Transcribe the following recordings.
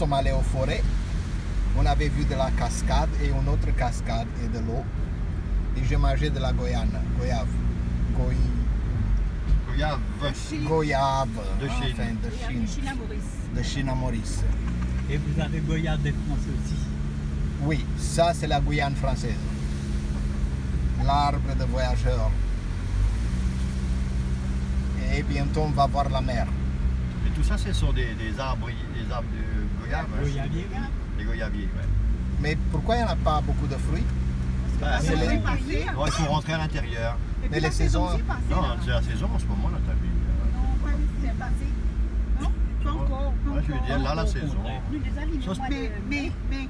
sommes allés aux forêts. On avait vu de la cascade et une autre cascade et de l'eau. Et j'ai mangé de la goyane, goyave. Goy- Goyave. goyave, De Chine. enfin, de Chine, Chine à Maurice. de Chine à Maurice. Et vous avez Goyave de France aussi. Oui, ça c'est la Guyane française. L'arbre de voyageurs. Et bientôt on va voir la mer. Et tout ça, ce sont des, des arbres, des arbres de goyave. hein. Goyavier, oui. Des goyaviers, ouais. Mais pourquoi il n'y en a pas beaucoup de fruits? Bah, les- Bon, il faut rentrer à l'intérieur. Mais les saison saisons- passée, Non, là. c'est la saison en ce moment, là, t'as vu. Non, pas c'est passé. Non, pas encore. pas Ouais, je veux dire, là, la saison. Nous, Mais, mais, mais,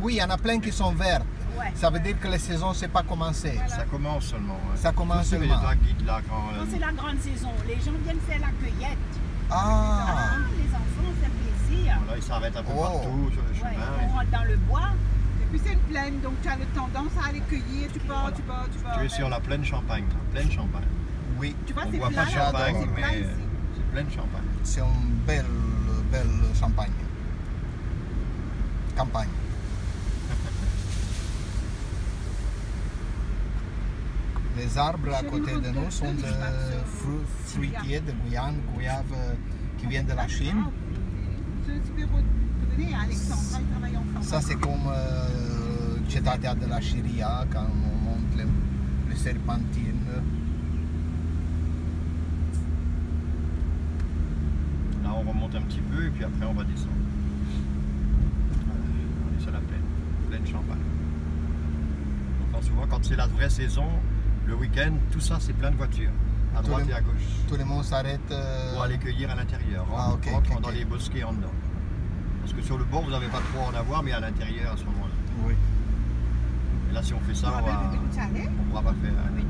Oui, il y en a plein qui sont verts. Ouais. Ça veut dire que la saison c'est pas commencé. Ça commence seulement. ouais. Ça commence seulement. sont Quand c'est la grande saison, les gens viennent faire la cueillette. Ah, les enfants, c'est plaisir. voilà, ils s'arrêtent un peu Oh. partout sur le Ouais, chemin. on rentre dans le bois. et puis c'est une plaine, donc tu as le tendance à aller cueillir, tu pars, tu pars, tu pars. Tu es sur la plaine champagne, là, pleine champagne. oui, Tu vois, On c'est voit plat, pas de là, champagne, mais c'est pleine champagne. c'est une belle, belle champagne. Campagne. Les arbres à côté de nous sont de fru- fruitiers de Guyane, goyave euh, qui viennent de la Chine. Ça c'est comme euh, Cetatea de la Chiria quand on monte les, les serpentines. Là, on remonte un petit peu et puis après, on va descendre. On est sur la plaine, plaine champagne. Donc, quand souvent, quand c'est la vraie saison, le week-end, tout ça, c'est plein de voitures, à Tout droite le- et à gauche, Tout le monde s'arrête. euh, pour aller cueillir à l'intérieur, Ah, rentre, dans les bosquets en dedans. Parce que sur le bord, vous n'avez pas trop à en avoir, mais à l'intérieur, à ce moment-là. Oui. Et là, si on fait ça, on va, on pourra pas faire. hein.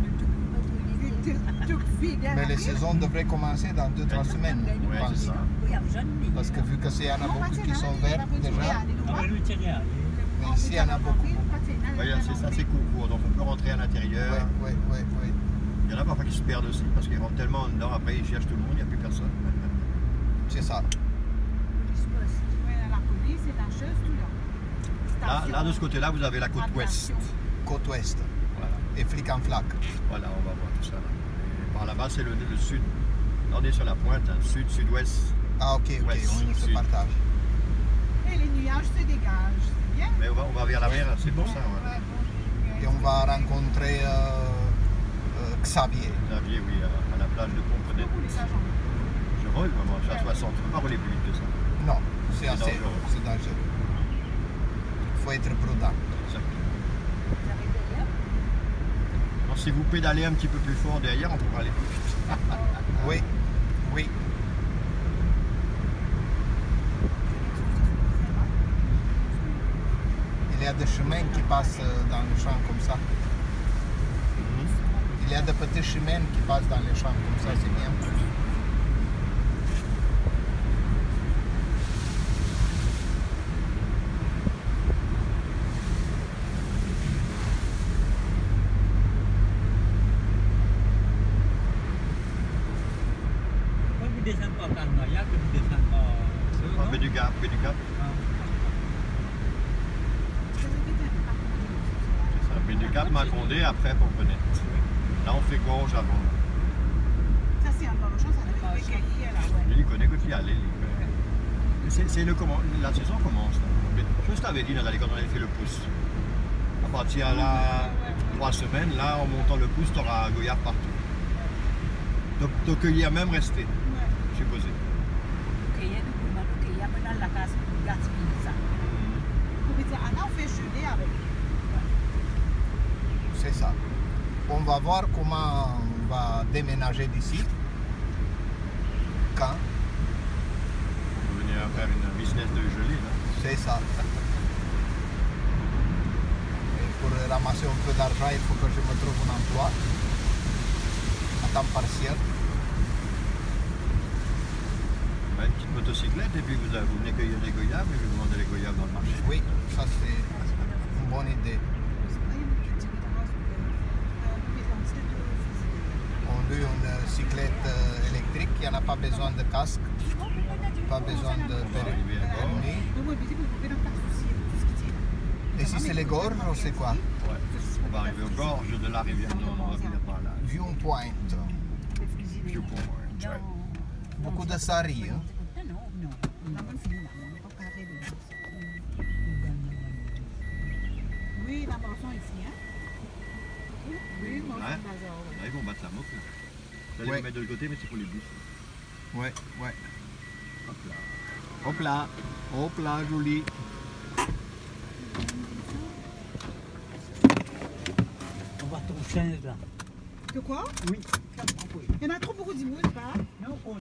Mais les saisons devraient commencer dans 2-3 semaines, je Ouais, pense. c'est ça. Parce que vu que c'est a beaucoup qui sont verts déjà, Ici il y en a beaucoup. Oui, c'est ça, c'est court, donc on peut rentrer à l'intérieur. Oui, oui, oui, oui. Il y en a parfois qui se perdent aussi, parce qu'ils rentrent tellement en dedans, après ils cherchent tout le monde, il n'y a plus personne. C'est ça. La police et la chose, tout là. Là, là, de ce côté-là, vous avez la côte ouest. Côte ouest Voilà, et flic en flac. voilà, on va voir tout ça là. Par là-bas, c'est le, le sud. Là, on est sur la pointe, hein, sud, sud-ouest. Ah ok, ok, Ouest, on se partage. Et les nuages se dégagent. Mais on va, on va vers la mer, c'est pour ça. Ouais. Et on va rencontrer euh, euh, Xavier. Xavier, oui, à, à la plage de ai. Je roule vraiment, je suis à 60, je ne peux pas rouler plus vite que ça. Non, c'est assez, dangereux. c'est dangereux. Il faut être prudent. Exactement. Alors, si vous pédalez un petit peu plus fort derrière, on pourra aller plus vite. Oui, oui. Il y a des chemins qui passent euh, dans les champs comme ça. Il y a des petits chemins qui passent dans les champs comme ça, c'est bien. Quand vous descendez pas par Maya, que vous descendez pas. baie du Gap, du Gap. Gap, Macondé, après Pomponnet. Là, on fait gauche avant. Ça, c'est là, ouais. Lui, il connaît que tu y allais. lui. C'est, c'est le comment, la saison commence. là. Je t'avais dit, Nathalie, quand on avait fait le pouce. À partir de là, trois semaines, là, en montant le pouce, tu auras Goyard partout. Donc, te cueillir même rester, Ouais. supposé. Maintenant, cueillir maintenant la casse, gaspille ça. Vous pouvez dire, ah non, on fait geler avec. C'est ça. On va voir comment on va déménager d'ici. Quand? On va venir faire une business de gelée, là. C'est ça. Et pour ramasser un peu d'argent, il faut que je me trouve un emploi à temps partiel. Bah, une petite motocyclette, et puis vous, vous venez cueillir des goyaves, et vous vendez les goyaves dans le marché. Oui, ça c'est une bonne idée. On loue une cyclette euh, électrique, il n'y en a pas besoin de casque. Pas besoin de permis. Vous. Et si c'est les gorges, c'est quoi? Ouais. On va arriver aux gorges de la rivière. Non, on va par là. Viewpoint. Viewpoint, ouais. Beaucoup de sari. Hein? Oui, la boisson ici, hein. Oui, moi, Ouais. c'est bazar, ouais. Là, ils vont battre la moque. Là, Là, ils Ouais. mettre de l'autre côté, mais c'est pour les bus. Ouais, ouais. Hop là. Hop là. Hop là, joli. On va ton 15 là. De quoi? Oui. Il y en a trop beaucoup d'humour, pas? Non, on